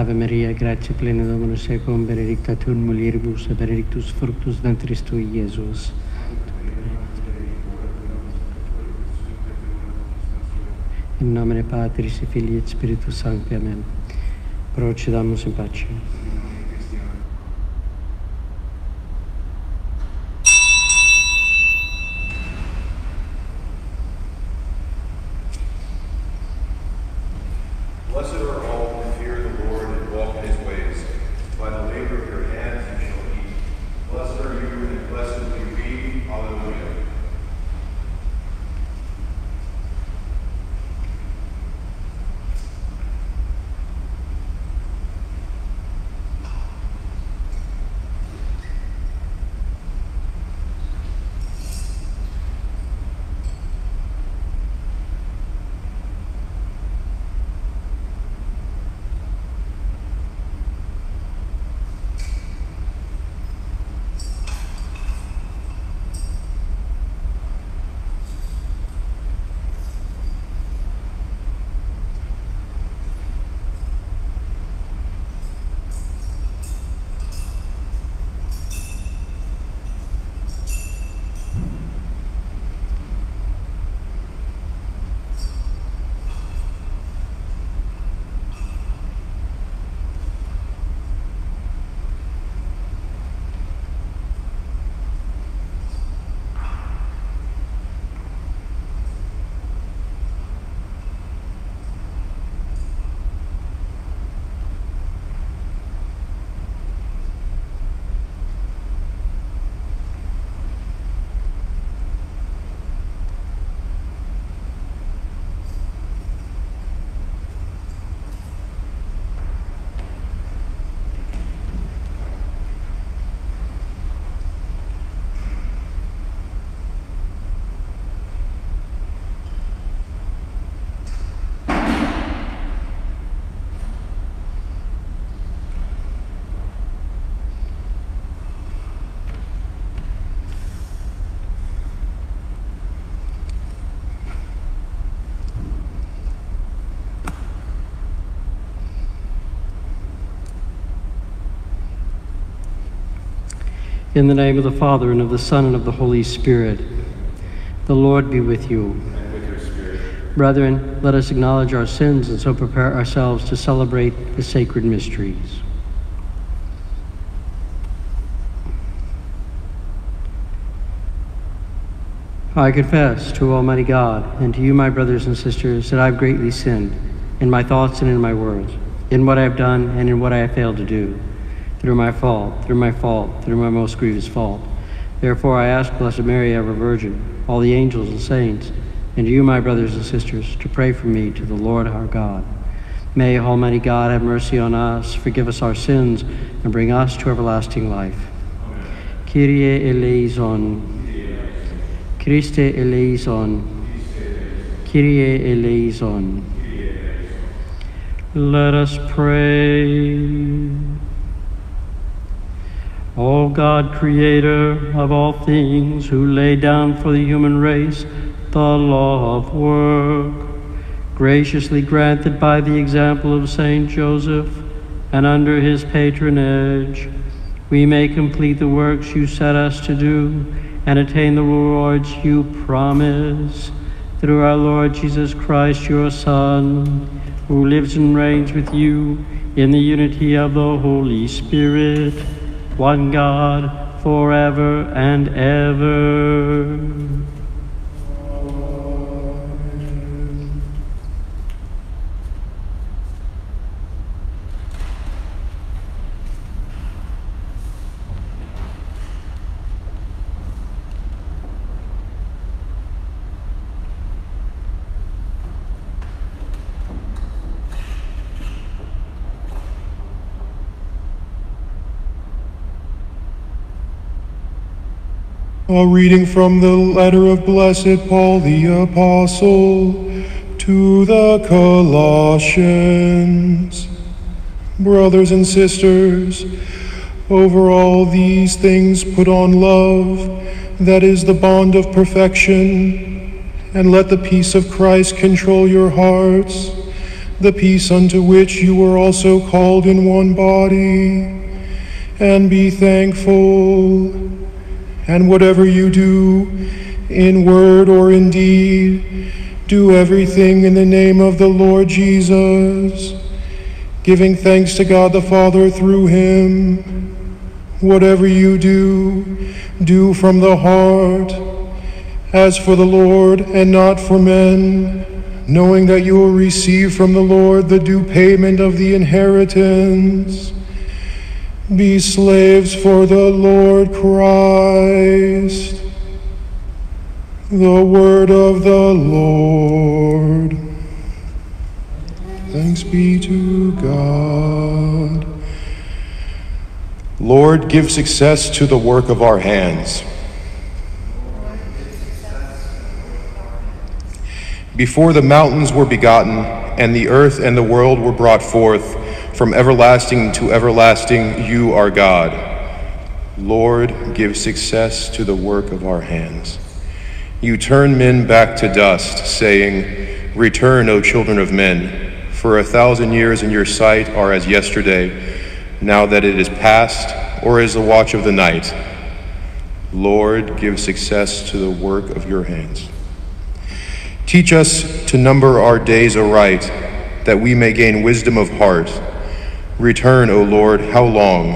Ave Maria, gratia plena Dominus Tecum, benedicta tu in mulieribus et benedictus fructus ventris tui, Iesus. In nomine Patris et Filii et Spiritus Sancti. Amen. Procedamus in pace. In the name of the Father, and of the Son, and of the Holy Spirit, the Lord be with you. And with your spirit. Brethren, let us acknowledge our sins and so prepare ourselves to celebrate the sacred mysteries. I confess to Almighty God and to you, my brothers and sisters, that I've greatly sinned in my thoughts and in my words, in what I have done and in what I have failed to do, through my fault, through my fault, through my most grievous fault. Therefore, I ask Blessed Mary, ever Virgin, all the angels and saints, and you, my brothers and sisters, to pray for me to the Lord our God. May Almighty God have mercy on us, forgive us our sins, and bring us to everlasting life. Amen. Kyrie eleison. Christe eleison. Kyrie eleison. Let us pray. O God, creator of all things, who laid down for the human race the law of work, graciously granted by the example of Saint Joseph and under his patronage, we may complete the works you set us to do and attain the rewards you promise. Through our Lord Jesus Christ, your Son, who lives and reigns with you in the unity of the Holy Spirit, one God, forever and ever. A reading from the letter of Blessed Paul the Apostle to the Colossians. Brothers and sisters, over all these things put on love, that is the bond of perfection, and let the peace of Christ control your hearts, the peace unto which you were also called in one body, and be thankful. And whatever you do, in word or in deed, do everything in the name of the Lord Jesus, giving thanks to God the Father through him. Whatever you do, do from the heart, as for the Lord and not for men knowing that you will receive from the Lord the due payment of the inheritance. Be slaves for the Lord Christ. The word of the Lord. Thanks be to God. Lord, give success to the work of our hands. Before the mountains were begotten, and the earth and the world were brought forth, from everlasting to everlasting, you are God. Lord, give success to the work of our hands. You turn men back to dust, saying, Return, O children of men, for a thousand years in your sight are as yesterday, now that it is past, or as the watch of the night. Lord, give success to the work of your hands. Teach us to number our days aright, that we may gain wisdom of heart. Return, O Lord, how long?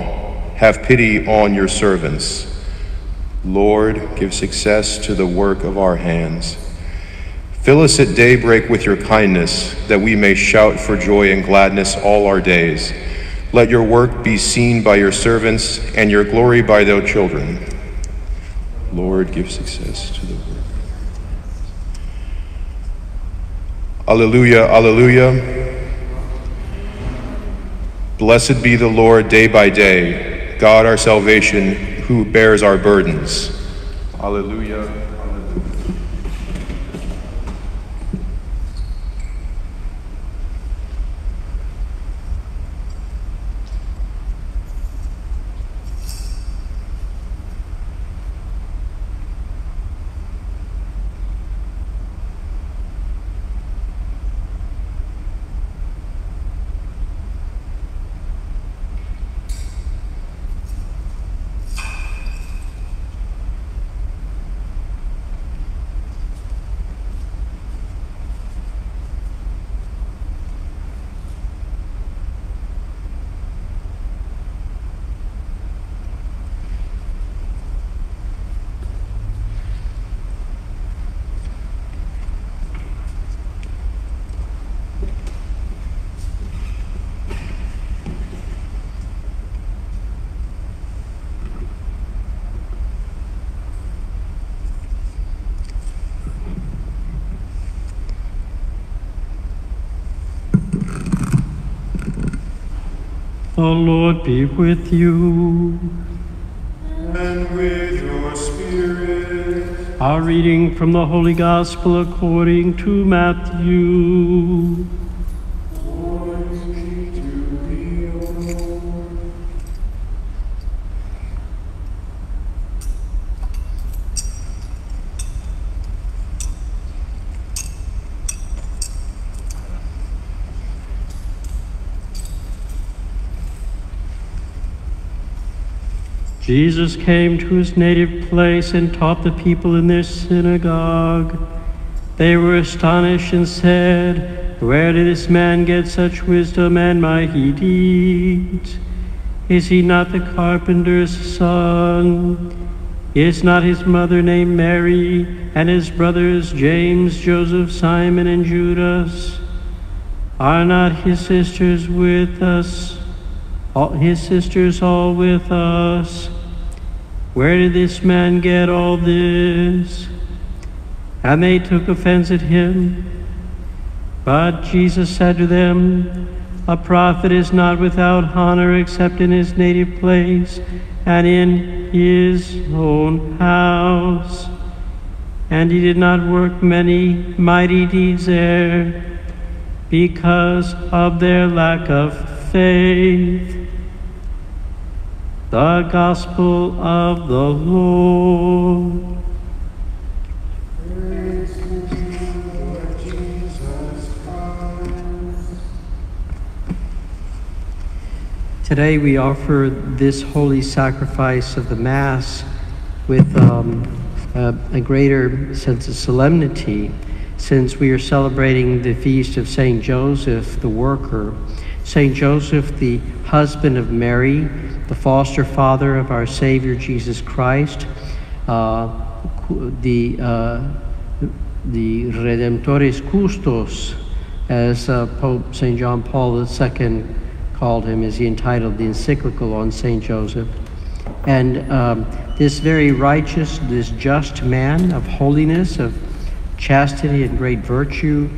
Have pity on your servants. Lord, give success to the work of our hands. Fill us at daybreak with your kindness, that we may shout for joy and gladness all our days. Let your work be seen by your servants, and your glory by their children. Lord, give success to the work. Alleluia, alleluia. Blessed be the Lord day by day, God our salvation, who bears our burdens. Alleluia. The Lord be with you. And with your spirit. Our reading from the Holy Gospel according to Matthew. Jesus came to his native place and taught the people in their synagogue. They were astonished and said, Where did this man get such wisdom and mighty deeds? Is he not the carpenter's son? Is not his mother named Mary, and his brothers James, Joseph, Simon, and Judas? Are not his sisters with us? All his sisters all with us? Where did this man get all this? And they took offense at him. But Jesus said to them, A prophet is not without honor except in his native place and in his own house. And he did not work many mighty deeds there because of their lack of faith. The Gospel of the Lord. Today we offer this holy sacrifice of the Mass with um, a, a greater sense of solemnity since we are celebrating the feast of Saint Joseph the worker. Saint Joseph, the husband of Mary, the foster father of our Savior Jesus Christ, uh, the, uh, the Redemptoris Custos, as uh, Pope St. John Paul II called him, as he entitled the encyclical on St. Joseph. And um, this very righteous, this just man of holiness, of chastity and great virtue,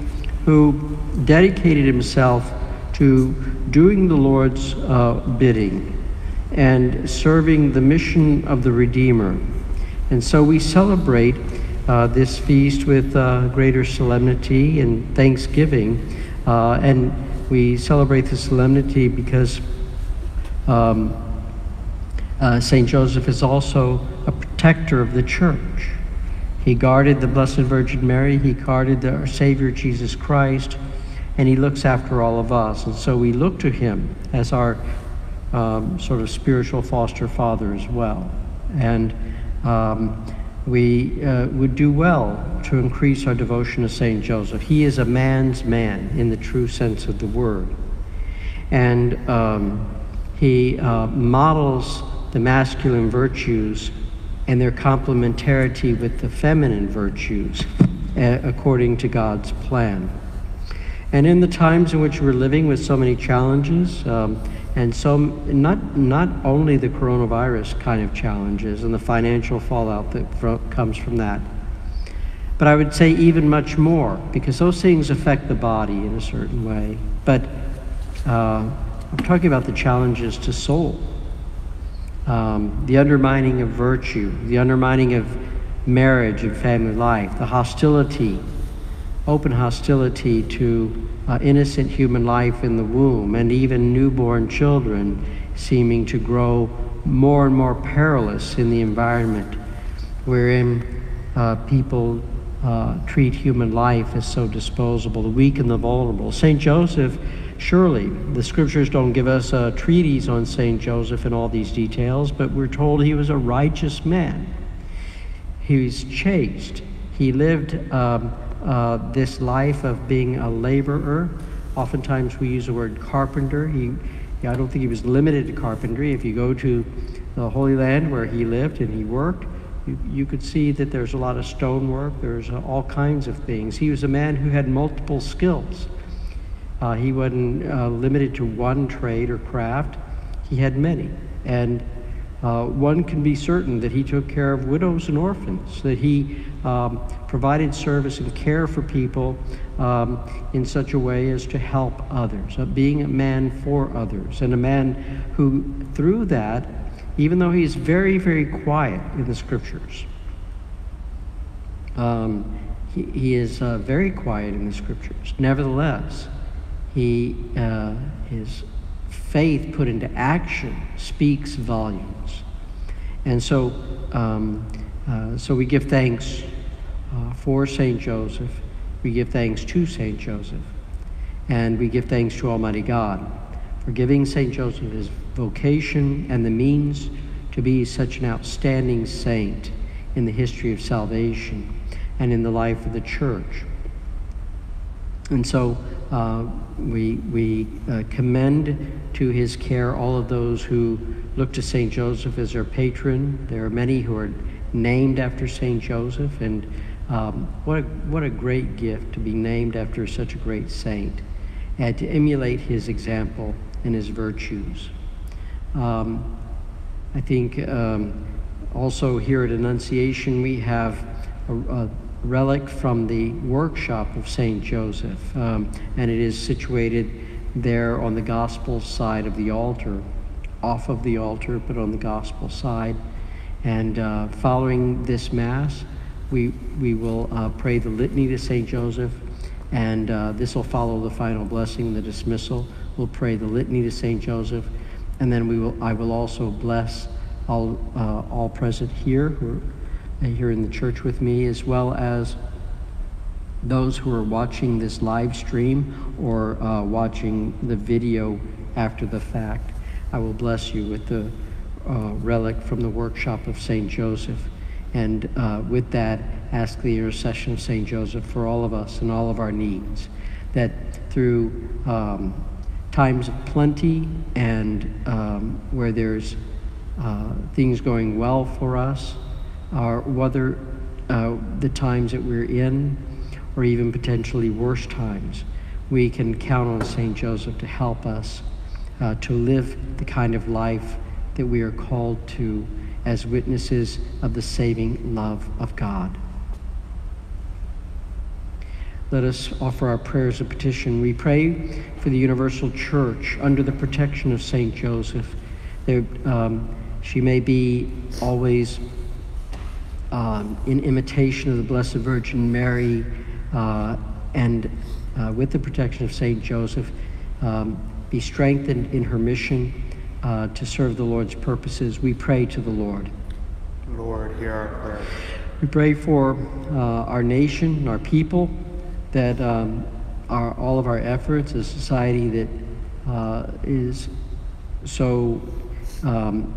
who dedicated himself to doing the Lord's uh, bidding and serving the mission of the Redeemer. And so we celebrate uh, this feast with uh, greater solemnity and thanksgiving. Uh, and we celebrate the solemnity because um, uh, St. Joseph is also a protector of the church. He guarded the Blessed Virgin Mary, he guarded the, our Savior Jesus Christ, and he looks after all of us. And so we look to him as our um, sort of spiritual foster father as well. And um, we uh, would do well to increase our devotion to St. Joseph. He is a man's man in the true sense of the word. And um, he uh, models the masculine virtues and their complementarity with the feminine virtues uh, according to God's plan. And in the times in which we're living with so many challenges, um, and so not, not only the coronavirus kind of challenges and the financial fallout that fro- comes from that, but I would say even much more, because those things affect the body in a certain way. But uh, I'm talking about the challenges to soul um, the undermining of virtue, the undermining of marriage and family life, the hostility, open hostility to uh, innocent human life in the womb, and even newborn children seeming to grow more and more perilous in the environment wherein uh, people uh, treat human life as so disposable, the weak and the vulnerable. St. Joseph Surely, the scriptures don't give us a treatise on St. Joseph and all these details, but we're told he was a righteous man. He was chaste. He lived um, uh, this life of being a laborer. Oftentimes we use the word carpenter. He, I don't think he was limited to carpentry. If you go to the Holy Land where he lived and he worked, you, you could see that there's a lot of stonework, there's all kinds of things. He was a man who had multiple skills. Uh, he wasn't uh, limited to one trade or craft, he had many. And uh, one can be certain that he took care of widows and orphans, that he um, provided service and care for people um, in such a way as to help others, uh, being a man for others, and a man who, through that, even though he's very, very quiet in the scriptures, um, he, he, is uh, very quiet in the scriptures. Nevertheless, he, uh, his faith put into action speaks volumes. And so, um, uh, so we give thanks uh, for St. Joseph. We give thanks to St. Joseph. And we give thanks to Almighty God for giving St. Joseph his vocation and the means to be such an outstanding saint in the history of salvation and in the life of the church. And so we, we uh, commend to his care all of those who look to St. Joseph as their patron. There are many who are named after St. Joseph, and um, what, a, what a great gift to be named after such a great saint and to emulate his example and his virtues. Um, I think um, also here at Annunciation we have a, a relic from the workshop of St. Joseph, um, and it is situated there on the gospel side of the altar, off of the altar, but on the gospel side. And uh, following this Mass, we, we will uh, pray the litany to St. Joseph, and uh, this will follow the final blessing, the dismissal. We'll pray the litany to St. Joseph, and then we will, I will also bless all, uh, all present here who here in the church with me, as well as those who are watching this live stream or uh, watching the video after the fact. I will bless you with the uh, relic from the workshop of St. Joseph. And uh, with that, ask the intercession of St. Joseph for all of us and all of our needs. That through um, times of plenty and um, where there's uh, things going well for us, or whether uh, the times that we're in, or even potentially worse times, we can count on St. Joseph to help us uh, to live the kind of life that we are called to as witnesses of the saving love of God. Let us offer our prayers of petition. We pray for the Universal Church under the protection of St. Joseph. That um, she may be always um, in imitation of the Blessed Virgin Mary uh, and uh, with the protection of St. Joseph, um, be strengthened in her mission uh, to serve the Lord's purposes. We pray to the Lord. Lord, hear our prayer. We pray for uh, our nation, our people, that um, our, all of our efforts, a society that uh, is so um,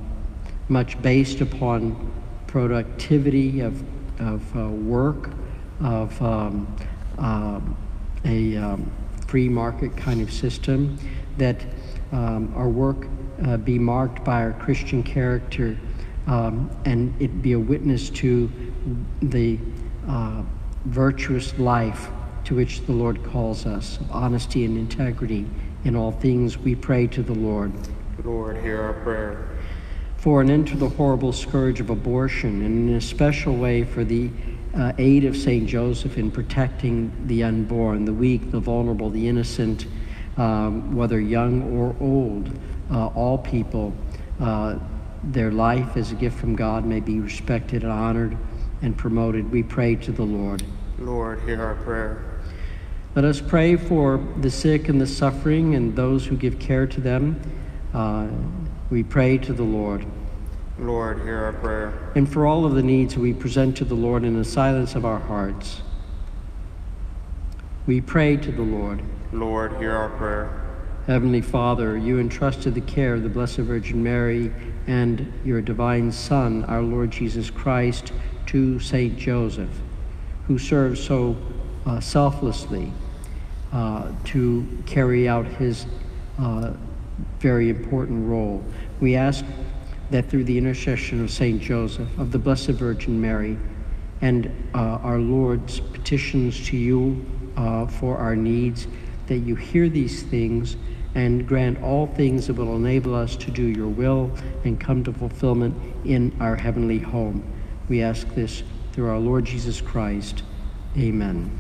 much based upon productivity of, of uh, work, of um, um a um, free market kind of system, that um, our work uh, be marked by our Christian character um, and it be a witness to the uh, virtuous life to which the Lord calls us, of honesty and integrity in all things. We pray to the Lord. Lord, hear our prayer. For an end to the horrible scourge of abortion, and in a special way for the uh, aid of St. Joseph in protecting the unborn, the weak, the vulnerable, the innocent, um, whether young or old, uh, all people, uh, their life as a gift from God may be respected and honored and promoted. We pray to the Lord. Lord, hear our prayer. Let us pray for the sick and the suffering and those who give care to them. We pray to the Lord. Lord, hear our prayer. And for all of the needs we present to the Lord in the silence of our hearts, we pray to the Lord. Lord, hear our prayer. Heavenly Father, you entrusted the care of the Blessed Virgin Mary and your divine Son, our Lord Jesus Christ, to Saint Joseph, who served so uh, selflessly uh, to carry out his uh, very important role. We ask that through the intercession of Saint Joseph, of the Blessed Virgin Mary, and uh, our Lord's petitions to you uh, for our needs, that you hear these things and grant all things that will enable us to do your will and come to fulfillment in our heavenly home. We ask this through our Lord Jesus Christ. Amen.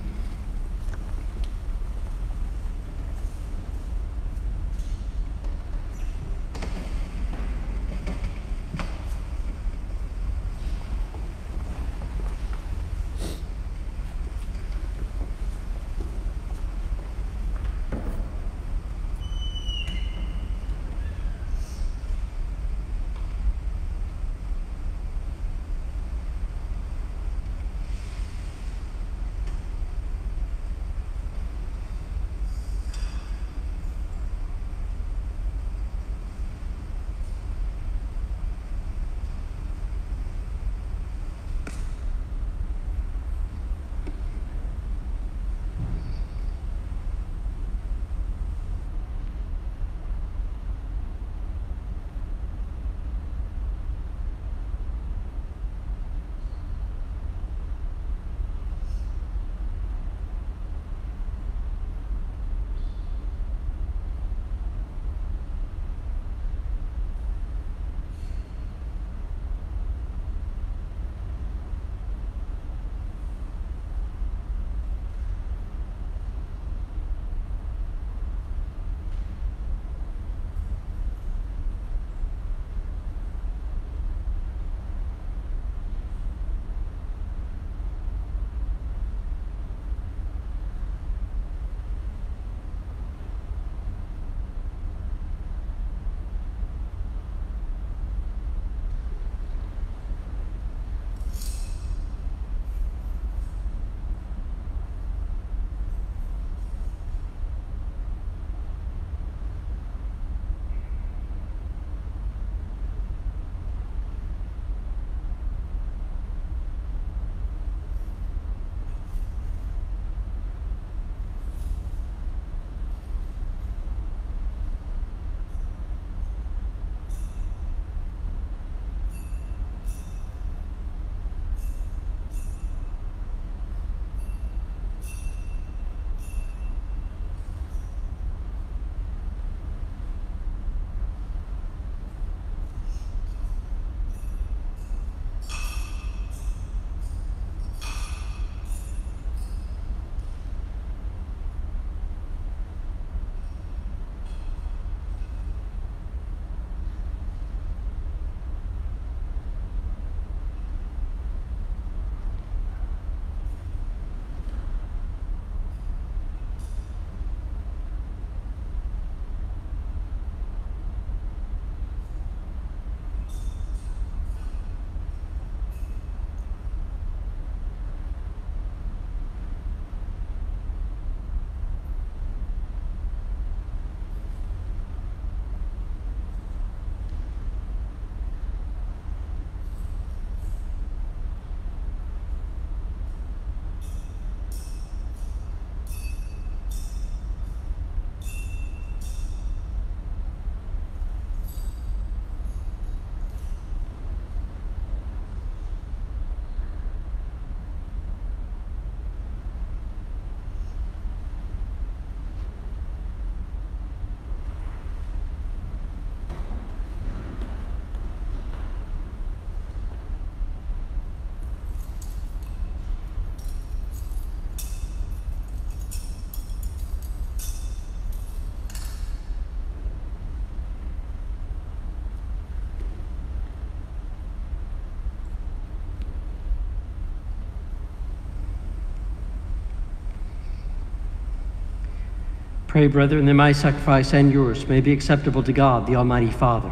Pray, brethren, that my sacrifice and yours may be acceptable to God, the Almighty Father.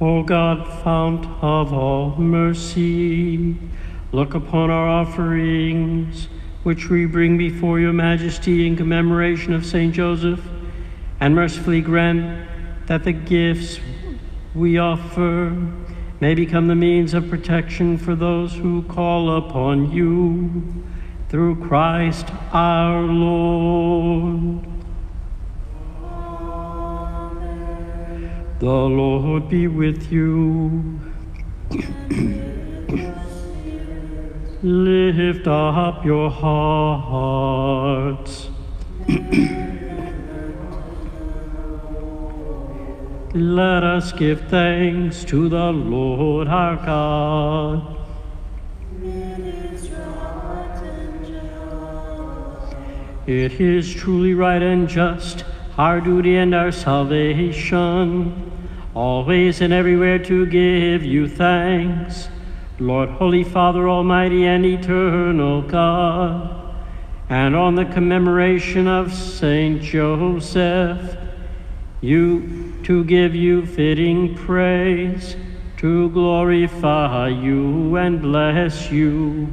O God, fount of all mercy, look upon our offerings, which we bring before your majesty in commemoration of Saint Joseph, and mercifully grant that the gifts we offer may become the means of protection for those who call upon you through Christ our Lord. The Lord be with you. Lift up your hearts. Let us give thanks to the Lord our God. It is truly right and just, our duty and our salvation, always and everywhere to give you thanks, Lord, Holy Father, Almighty and Eternal God. And on the commemoration of Saint Joseph, you to give you fitting praise, to glorify you and bless you.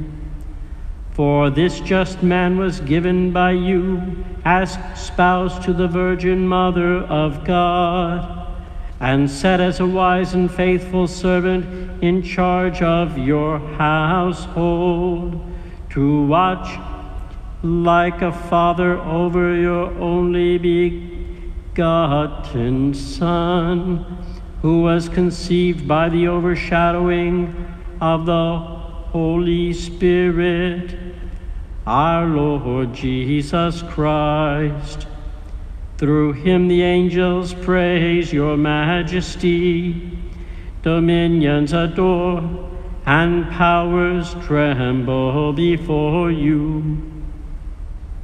For this just man was given by you as spouse to the Virgin Mother of God, and set as a wise and faithful servant in charge of your household, to watch like a father over your only begotten Son, who was conceived by the overshadowing of the Holy Spirit, our Lord Jesus Christ. Through him the angels praise your majesty, dominions adore, and powers tremble before you.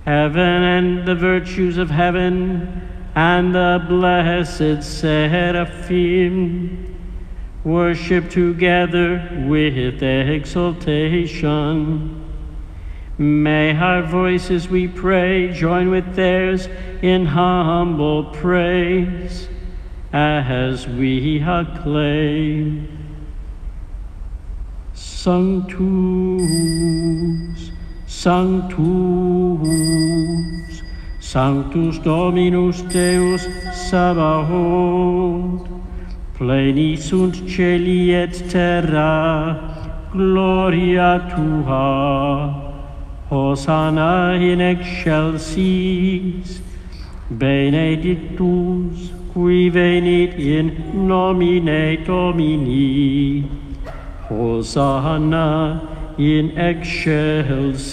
Heaven and the virtues of heaven and the blessed seraphim worship together with exultation. May our voices, we pray, join with theirs in humble praise as we acclaim. Sanctus, Sanctus, Sanctus Dominus Deus Sabaoth, pleni sunt celi et terra, gloria Tua, Hosanna in excelsis, benedictus qui venit in nomine Domini, Hosanna in excelsis.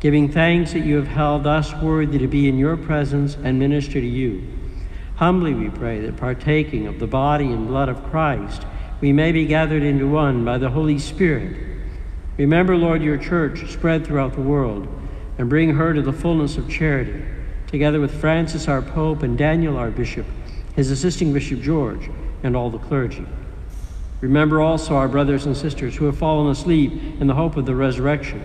giving thanks that you have held us worthy to be in your presence and minister to you. Humbly we pray that partaking of the body and blood of Christ, we may be gathered into one by the Holy Spirit. Remember, Lord, your church spread throughout the world, and bring her to the fullness of charity, together with Francis our Pope and Daniel our Bishop, his assisting Bishop George, and all the clergy. Remember also our brothers and sisters who have fallen asleep in the hope of the resurrection,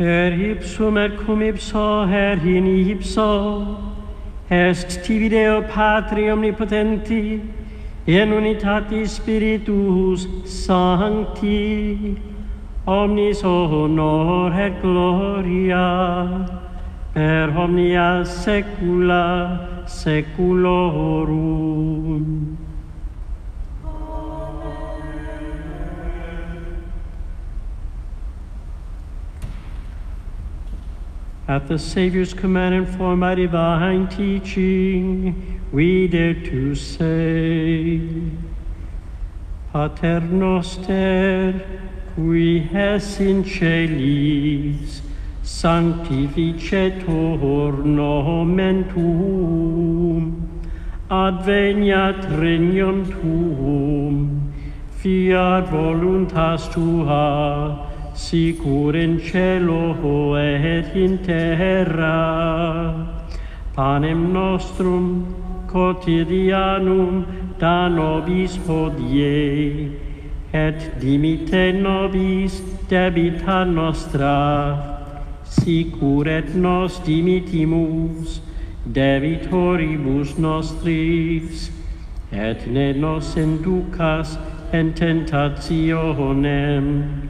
Per ipsum et cum ipso her in ipso est tivideo patri omnipotenti in unitatis spiritus sancti. Omnis honor et gloria per omnia saecula saeculorum. At the Savior's command and for my divine teaching, we dare to say, Pater noster, qui es in celis, sanctificetur nomen tuum, adveniat regnum tuum, fiat voluntas tua, sicur in cielo et in terra panem nostrum quotidianum da nobis hodie et dimitte nobis debita nostra. Sicur et nos dimitimus debitoribus nostris et ne nos inducas en tentationem.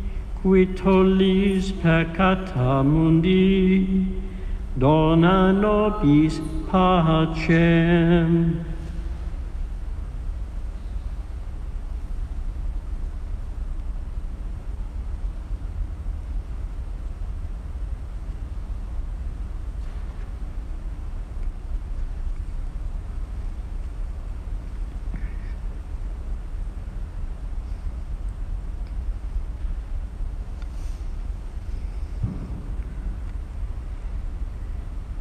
qui tollis peccata mundi, dona nobis pacem.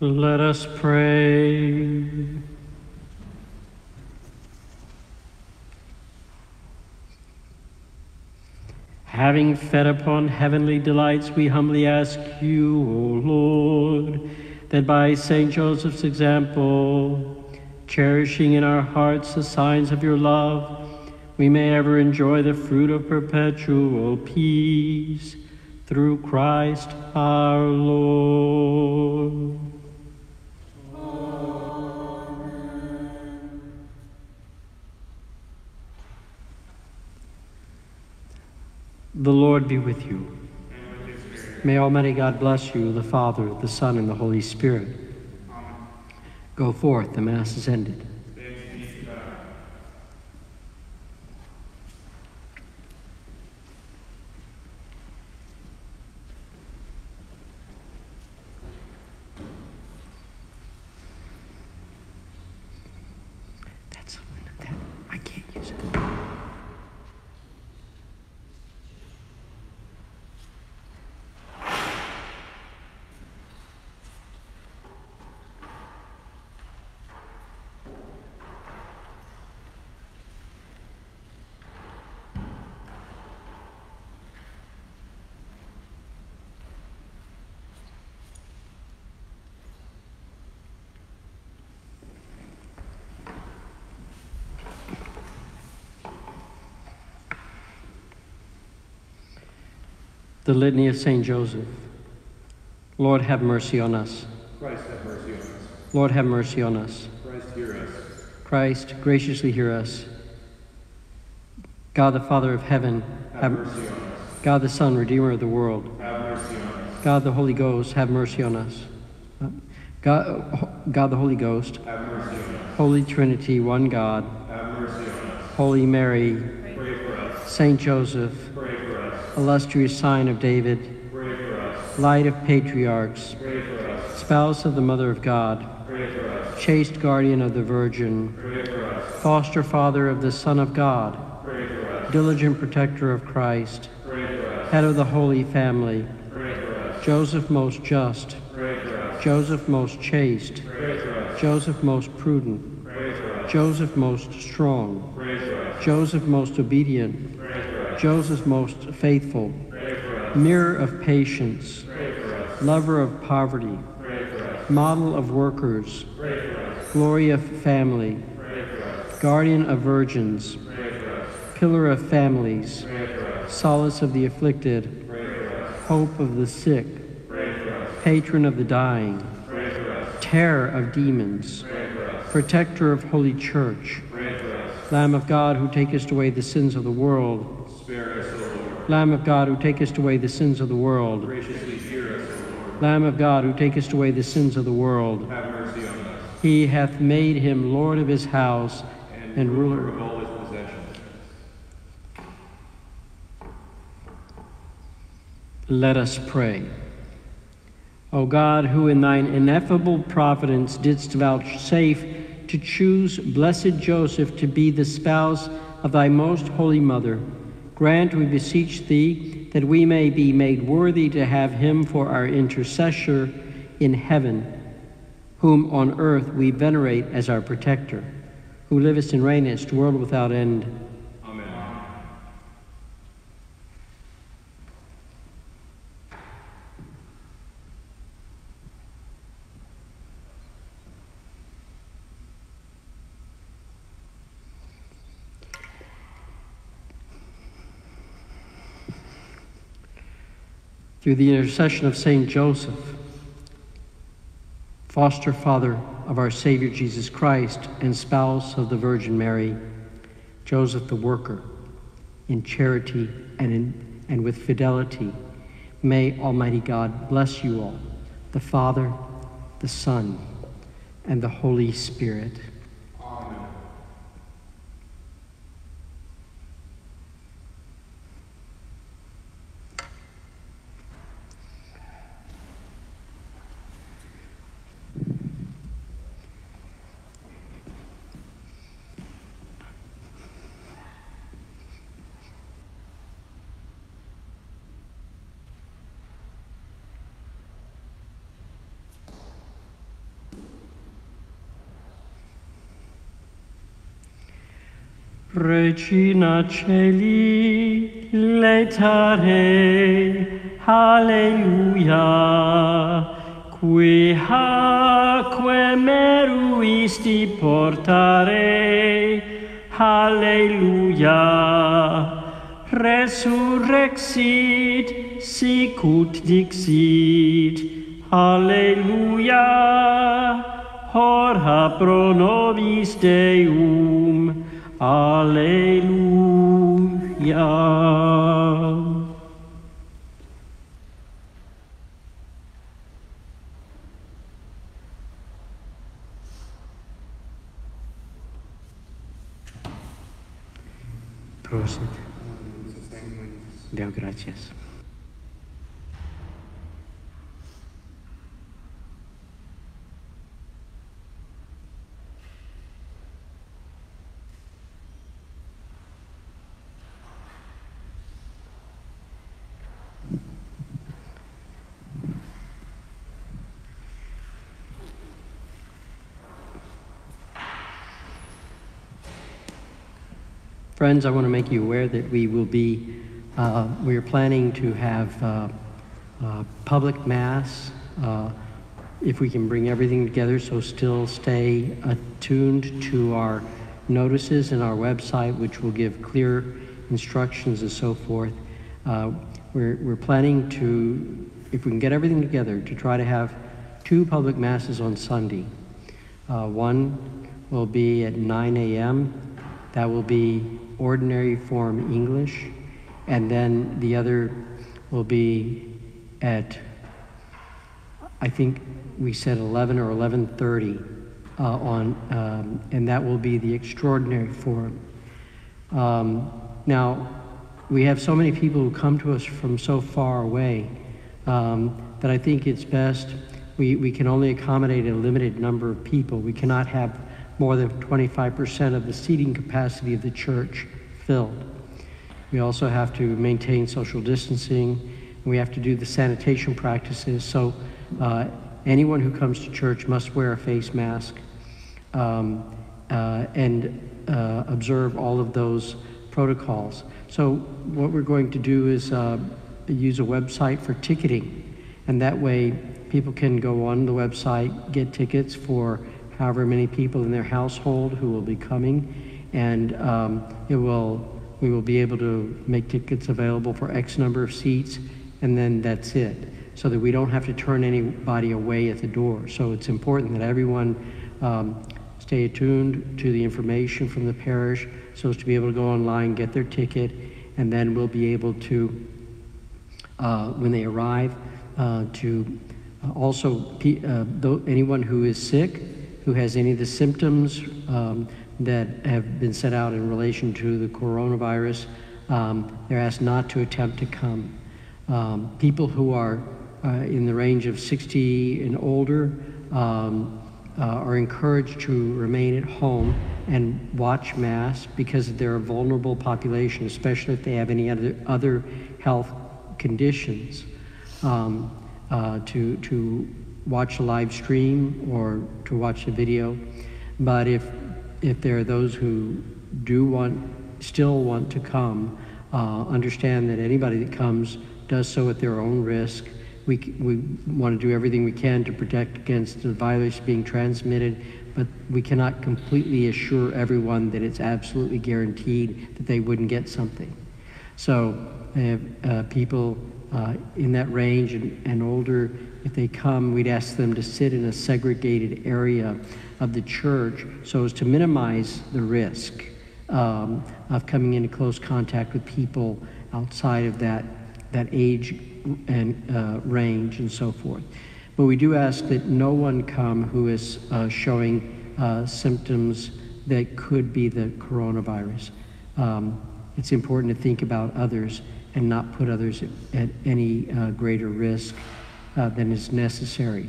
Let us pray. Having fed upon heavenly delights, we humbly ask you, O Lord, that by St. Joseph's example, cherishing in our hearts the signs of your love, we may ever enjoy the fruit of perpetual peace through Christ our Lord. The Lord be with you. May Almighty God bless you, the Father, the Son, and the Holy Spirit. Go forth, the Mass is ended. The Litany of St. Joseph. Lord, have mercy on us. Christ, have mercy on us. Lord, have mercy on us. Christ, hear us. Christ, graciously hear us. God the Father of heaven, Have mercy on us. God the Son, Redeemer of the world, Have mercy on us. God the Holy Ghost, have mercy on us. God, God the Holy Ghost, Have mercy on us. Holy Trinity, one God, Have mercy on us. Holy Mary, Pray for us. Saint Joseph, Pray for us. Illustrious sign of David, Pray for us. light of patriarchs, Pray for us. spouse of the Mother of God, Pray for us. chaste guardian of the Virgin, Pray for us. foster father of the Son of God, Pray for us. diligent protector of Christ, Pray for us. head of the Holy Family, Pray for us. Joseph most just, Pray for us. Joseph most chaste, Pray for us. Joseph most prudent, Pray for us. Joseph most strong, Pray for us. Joseph most obedient, Pray for us. Joseph most faithful, mirror of patience, lover of poverty, model of workers, glory of family, guardian of virgins, pillar of families, solace of the afflicted, hope of the sick, patron of the dying, terror of demons, protector of holy church. Lamb of God who takest away the sins of the world, Spare us, O Lord. Lamb of God who takest away the sins of the world, Graciously hear us, Lord. Lamb of God who takest away the sins of the world. Have mercy on us. He hath made him Lord of his house and ruler of all his possessions. Let us pray. O God, who in thine ineffable providence didst vouchsafe to choose blessed Joseph to be the spouse of thy most holy mother, grant, we beseech thee, that we may be made worthy to have him for our intercessor in heaven, whom on earth we venerate as our protector, who livest and reignest, world without end. Through the intercession of Saint Joseph, foster father of our Savior Jesus Christ and spouse of the Virgin Mary, Joseph the worker, in charity and, in, and with fidelity, may Almighty God bless you all, the Father, the Son, and the Holy Spirit. Regina celi letare alleluia qui haque meruisti portare alleluia resurrexit sicut dixit alleluia hora pro nobis deum Aleluia! Prosit. Deu graças. Friends, I want to make you aware that we will be, uh, we are planning to have uh, uh, public mass, uh, if we can bring everything together, so still stay attuned to our notices and our website, which will give clear instructions and so forth. Uh, we're, we're planning to if we can get everything together, to try to have two public masses on Sunday. Uh, one will be at 9 a.m. That will be ordinary form English, and then the other will be at I think we said 11 or 11:30 uh, on, um, and that will be the extraordinary form. Um, now, we have so many people who come to us from so far away um, that I think it's best we, we can only accommodate a limited number of people. We cannot have more than 25% of the seating capacity of the church filled. We also have to maintain social distancing. We have to do the sanitation practices. So uh, anyone who comes to church must wear a face mask um, uh, and uh, observe all of those protocols. So what we're going to do is uh, use a website for ticketing, and that way people can go on the website, get tickets for however many people in their household who will be coming, and um, it will we will be able to make tickets available for X number of seats, and then that's it so that we don't have to turn anybody away at the door. So it's important that everyone um, stay attuned to the information from the parish so as to be able to go online, get their ticket, and then we'll be able to, uh, when they arrive, uh, to uh, also uh, anyone who is sick, who has any of the symptoms um, that have been set out in relation to the coronavirus, um, they're asked not to attempt to come. Um, people who are uh, in the range of 60 and older um, uh, are encouraged to remain at home and watch Mass because they're a vulnerable population, especially if they have any other, other health conditions. Um, uh, to, to watch a live stream or to watch a video. But if, if there are those who do want, still want to come, uh, understand that anybody that comes does so at their own risk we, we want to do everything we can to protect against the virus being transmitted, but we cannot completely assure everyone that it's absolutely guaranteed that they wouldn't get something. So uh, people uh, in that range and, and older, if they come, we'd ask them to sit in a segregated area of the church so as to minimize the risk um, of coming into close contact with people outside of that, that age and uh, range and so forth. But we do ask that no one come who is uh, showing uh, symptoms that could be the coronavirus. Um, it's important to think about others and not put others at, any uh, greater risk uh, than is necessary.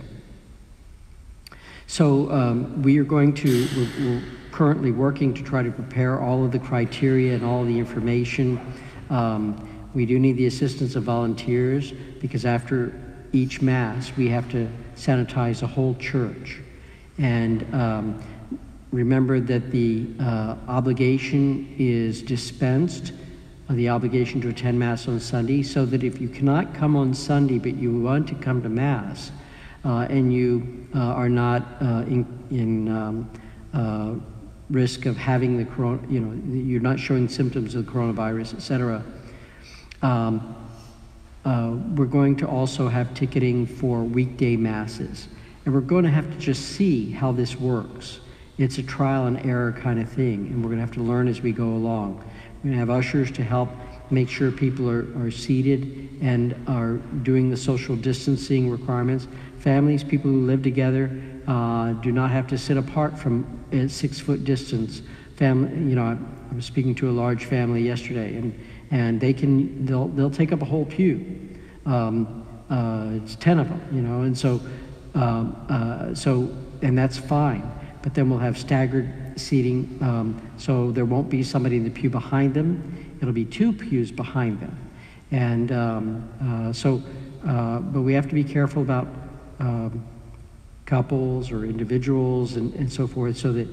So um, we are going to, we're, we're, currently working to try to prepare all of the criteria and all the information. Um, we do need the assistance of volunteers because after each Mass, we have to sanitize the whole church. And um, remember that the uh, obligation is dispensed, the obligation to attend Mass on Sunday, so that if you cannot come on Sunday but you want to come to Mass uh, and you uh, are not uh, in, in um, uh, risk of having the corona, you know, you're not showing symptoms of the coronavirus, et cetera, um, uh, we're going to also have ticketing for weekday masses. And we're going to have to just see how this works. It's a trial and error kind of thing, and we're going to have to learn as we go along. We're going to have ushers to help make sure people are, are seated and are doing the social distancing requirements. Families, people who live together, uh, do not have to sit apart from a six foot distance. Family, you know, I, was speaking to a large family yesterday, and and they can they'll they'll take up a whole pew. Um, uh, it's ten of them, you know, and so um, uh, so and that's fine. But then we'll have staggered seating, um, so there won't be somebody in the pew behind them. It'll be two pews behind them, and um, uh, so. Uh, but we have to be careful about um, couples or individuals and, and so forth, so that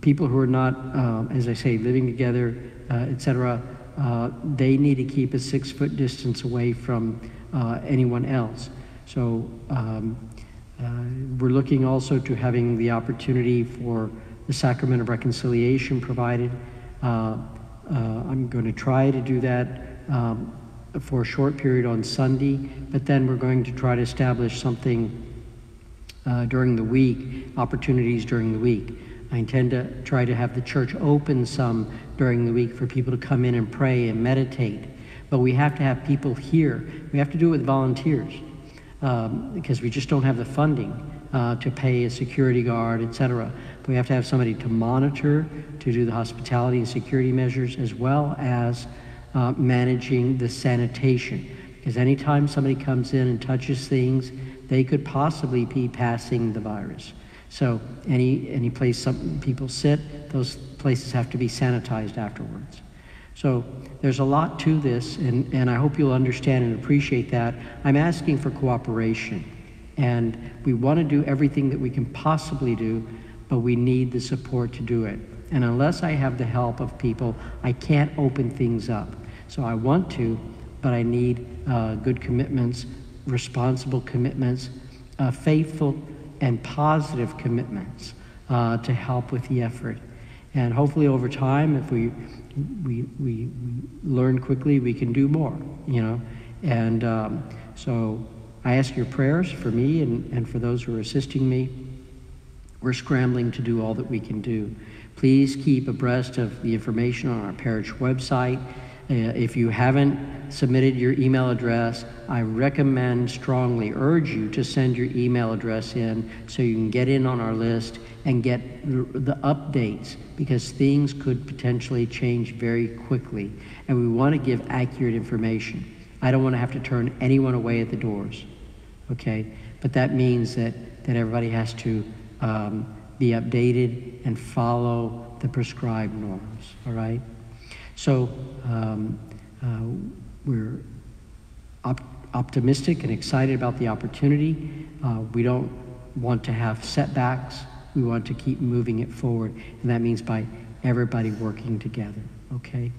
people who are not, um, as I say, living together, uh, etc., uh, they need to keep a six foot distance away from uh, anyone else. So um, uh, we're looking also to having the opportunity for the sacrament of reconciliation provided. Uh, uh, I'm going to try to do that um, for a short period on Sunday, but then we're going to try to establish something uh, during the week, opportunities during the week. I intend to try to have the church open some during the week for people to come in and pray and meditate. But we have to have people here. We have to do it with volunteers um, because we just don't have the funding uh, to pay a security guard, et cetera. We have to have somebody to monitor, to do the hospitality and security measures, as well as uh, managing the sanitation. Because anytime somebody comes in and touches things, they could possibly be passing the virus. So any any place some people sit, those places have to be sanitized afterwards. So there's a lot to this, and, and I hope you'll understand and appreciate that. I'm asking for cooperation, and we want to do everything that we can possibly do, but we need the support to do it. And unless I have the help of people, I can't open things up. So I want to, but I need uh, good commitments, responsible commitments, uh, faithful and positive commitments uh, to help with the effort. And hopefully, over time, if we, we, we, learn quickly, we can do more, you know. And um, so I ask your prayers for me and, and for those who are assisting me. We're scrambling to do all that we can do. Please keep abreast of the information on our parish website. Uh, if you haven't submitted your email address, I recommend strongly, urge you to send your email address in so you can get in on our list and get the updates because things could potentially change very quickly. And we want to give accurate information. I don't want to have to turn anyone away at the doors. Okay? But that means that, that everybody has to um, be updated and follow the prescribed norms. All right? So um, uh, we're op- optimistic and excited about the opportunity. Uh, we don't want to have setbacks. We want to keep moving it forward, and that means by everybody working together. Okay?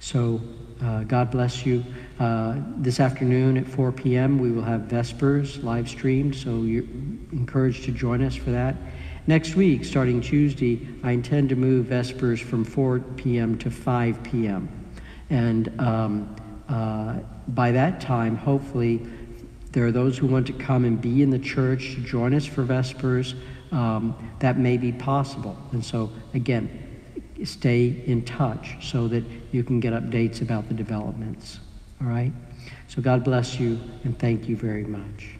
So, uh, God bless you. Uh, this afternoon at 4 p.m., we will have Vespers live streamed, so you're encouraged to join us for that. Next week, starting Tuesday, I intend to move Vespers from 4 p.m. to 5 p.m. And um, uh, by that time, hopefully, there are those who want to come and be in the church to join us for Vespers. Um, that may be possible. And so, again, stay in touch so that you can get updates about the developments. All right? So, God bless you and thank you very much.